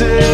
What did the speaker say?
just